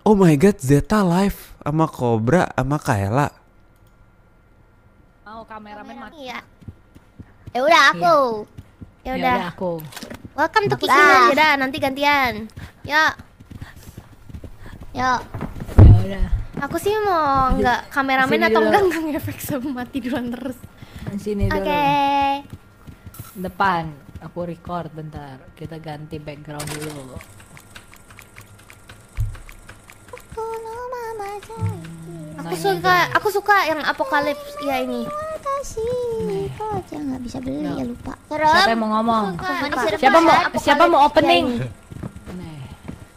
Oh my god, Zeta live sama Cobra sama Kaela. Mau kameramen mati. Iya. Ya udah aku. Ya Ya udah. udah aku. Welcome to Aku kitchen dah. aja dah, nanti gantian. Ya. Ya. Ya udah. Aku sih mau nggak kameramen atau enggak enggak ngefek sama mati duluan terus. Sini Oke. dulu. Depan. Aku record bentar. Kita ganti background dulu. Aku suka, aku suka yang apokalips ya ini. Kasih, kok aja nggak bisa beli No. ya lupa. Siapa yang mau ngomong? Serba. Siapa mau siapa mau ya opening?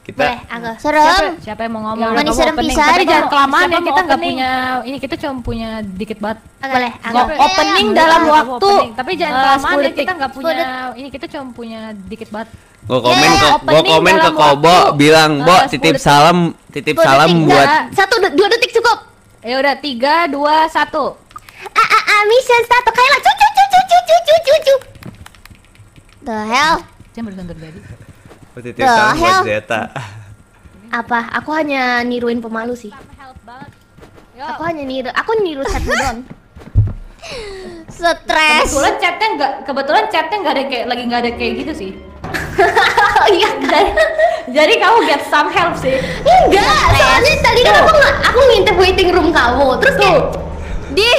Kita Boleh, aku. Siapa, Serem. siapa yang mau ngomong? Manis Kamu serem opening. pisan. Tapi jangan Siapa kelamaan ya, kita nggak punya ini kita cuma punya dikit banget. Boleh, aku. Mau opening dalam waktu opening. tapi jangan Eh, kelamaan 10 ya, kita nggak 10 punya ini kita cuma punya dikit banget. gua komen Ya, ke gua opening komen ke dalam Kobo waktu. bilang, "Bo, Eh, titip 10 salam, titip 10 salam detik, buat satu dua detik cukup. Ya udah tiga dua satu. Ah, ah, ah, mission satu Kayla cucu cucu cucu cucu cucu. The hell? Jangan barusan terjadi. The salam buat? Zeta." Apa? Aku hanya niruin pemalu sih. Aku hanya niru, aku niru chat doang. Stres. Kebetulan chatnya nggak kebetulan chatnya nggak ada kayak lagi nggak ada kayak gitu sih. Iya kan? Jadi kamu get some help sih. Enggak, soalnya tadi kan aku nggak, aku ngintip waiting room kamu, terus kayak Di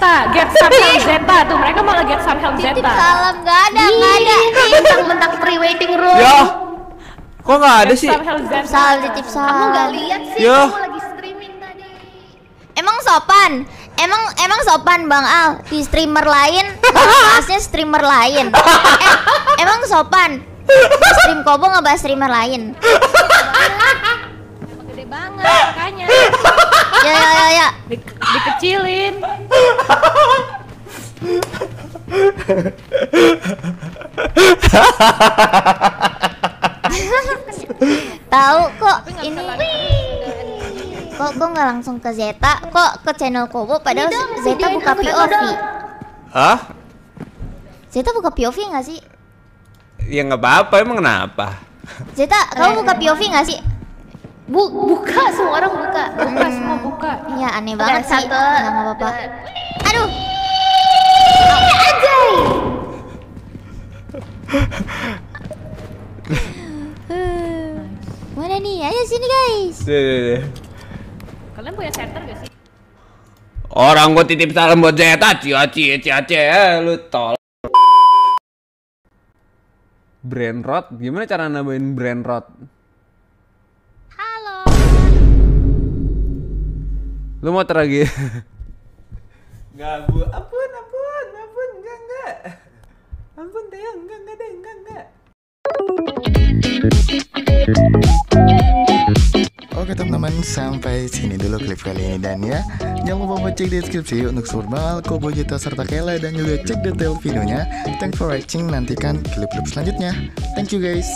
Ta, get some help Zeta tuh mereka malah get some help Titip Zeta. salam nggak ada, nggak ada. mentang-mentang pre waiting room. Ya. Kok nggak ada sih? Zeta. Salam titip Kamu salam. nggak lihat sih, Ya. kamu lagi streaming tadi. Emang sopan? Emang emang sopan Bang Al di streamer lain bahasnya streamer lain. Eh, emang sopan? Stream Kobo ngebahas streamer lain. Emang gede banget makanya. Ya ya ya ya. Di- dikecilin. Tahu kok ini kok kok nggak langsung ke Zeta, kok ke channel Kobo padahal Zeta buka POV. Ah? Zeta buka POV nggak sih? Ya nggak apa-apa, emang kenapa? Zeta, kamu buka POV nggak sih? Bu, buka semua orang buka. Buka semua buka. Iya aneh Udah, banget sih. satu, Nggak apa-apa. Aduh. Ajay. Mana nih? Ayo sini guys. Deh, deh, deh. Kalian punya center gak sih? Orang gua titip salam buat Zeta, cia cia cia cia, lu tol. Brand rot, gimana cara nambahin brand rot? Lu mau teragi? Enggak, Bu. Ampun, ampun, ampun, enggak, enggak. Ampun, Teo, enggak, enggak deh, enggak, enggak. Oke teman-teman. Sampai sini dulu klip kali ini. Dan ya Jangan lupa buat cek deskripsi untuk Surmal, Kobo Jeta, serta Kela dan juga cek detail videonya. Thanks for watching, nantikan klip-klip selanjutnya. Thank you guys